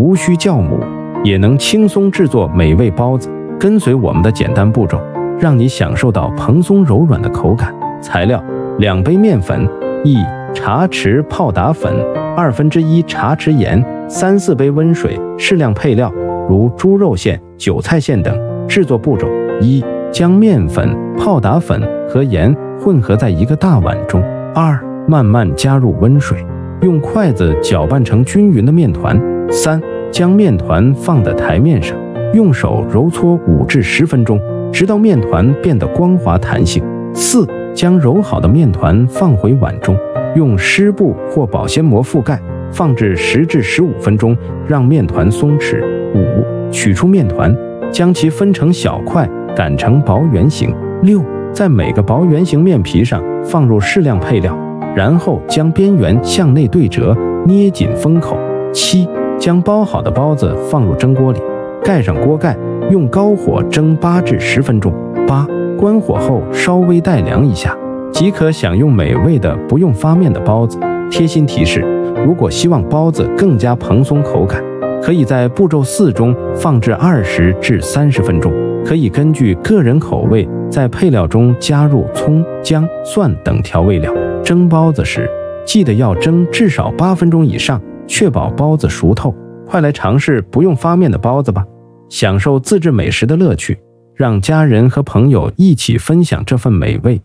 无需酵母，也能轻松制作美味包子。跟随我们的简单步骤，让你享受到蓬松柔软的口感。材料：两杯面粉，一茶匙泡打粉，二分之一茶匙盐，三四杯温水，适量配料如猪肉馅、韭菜馅等。制作步骤：一、将面粉、泡打粉和盐混合在一个大碗中；二、慢慢加入温水，用筷子搅拌成均匀的面团；三、将面团放在台面上。用手揉搓五至十分钟，直到面团变得光滑弹性。四、将揉好的面团放回碗中，用湿布或保鲜膜覆盖，放置十至十五分钟，让面团松弛。五、取出面团，将其分成小块，擀成薄圆形。六、在每个薄圆形面皮上放入适量配料，然后将边缘向内对折，捏紧封口。七、将包好的包子放入蒸锅里。盖上锅盖，用高火蒸八至十分钟。八，关火后稍微待凉一下，即可享用美味的不用发面的包子。贴心提示：如果希望包子更加蓬松口感，可以在步骤四中放置二十至三十分钟。可以根据个人口味，在配料中加入葱、姜、蒜等调味料。蒸包子时，记得要蒸至少八分钟以上，确保包子熟透。快来尝试不用发面的包子吧，享受自制美食的乐趣，让家人和朋友一起分享这份美味。